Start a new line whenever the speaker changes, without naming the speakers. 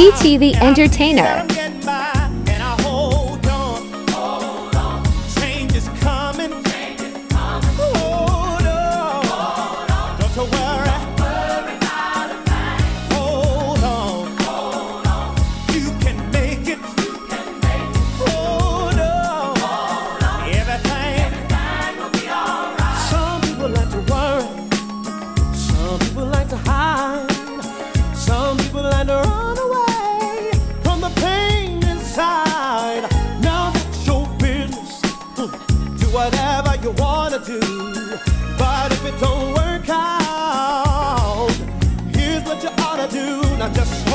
PT the Entertainer.
Some people like to hide. Some whatever you wanna do. But if it don't work out, here's what you ought to do. Now just.